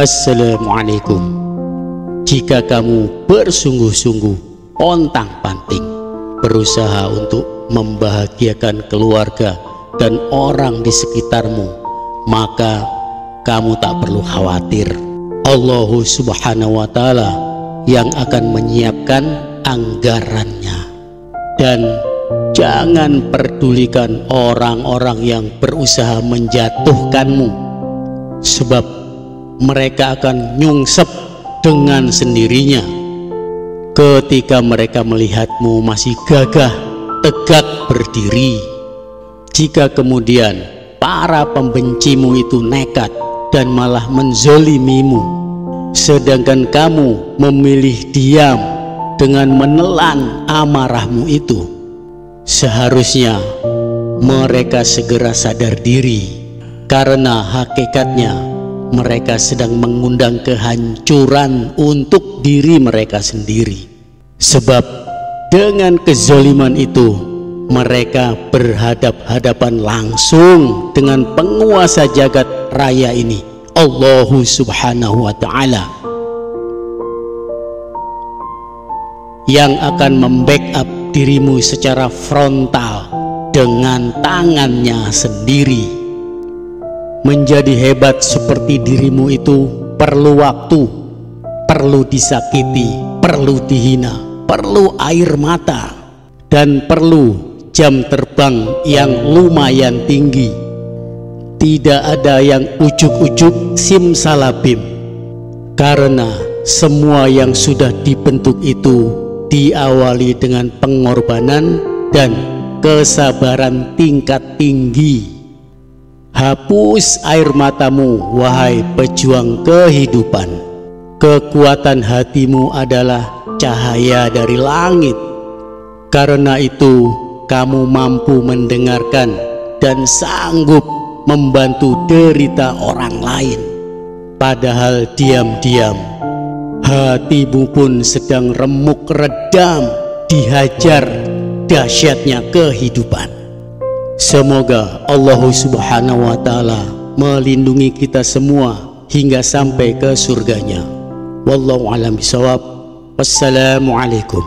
Assalamualaikum. Jika kamu bersungguh-sungguh Pontang-panting Berusaha untuk membahagiakan keluarga Dan orang di sekitarmu Maka kamu tak perlu khawatir. Allah subhanahu wa ta'ala Yang akan menyiapkan anggarannya. Dan jangan perdulikan orang-orang yang berusaha menjatuhkanmu Sebab mereka akan nyungsep dengan sendirinya. Ketika mereka melihatmu masih gagah tegak berdiri. Jika kemudian para pembencimu itu nekat dan malah menzolimimu sedangkan kamu memilih diam dengan menelan amarahmu itu seharusnya mereka segera sadar diri karena hakikatnya mereka sedang mengundang kehancuran untuk diri mereka sendiri. Sebab dengan kezoliman itu mereka berhadap-hadapan langsung dengan penguasa jagat raya ini Allahu subhanahu wa ta'ala yang akan membackup dirimu secara frontal dengan tangannya sendiri Menjadi hebat seperti dirimu itu perlu waktu, perlu disakiti, perlu dihina, perlu air mata, dan perlu jam terbang yang lumayan tinggi. Tidak ada yang ujuk-ujuk simsalabim, karena semua yang sudah dibentuk itu diawali dengan pengorbanan dan kesabaran tingkat tinggi Hapus air matamu, wahai pejuang kehidupan. Kekuatan hatimu adalah cahaya dari langit. Karena itu, kamu mampu mendengarkan dan sanggup membantu derita orang lain. Padahal diam-diam, hatimu pun sedang remuk redam, dihajar dahsyatnya kehidupan. Semoga Allah Subhanahu wa taala melindungi kita semua hingga sampai ke surganya. Wallahu alam bisawab. Wassalamualaikum.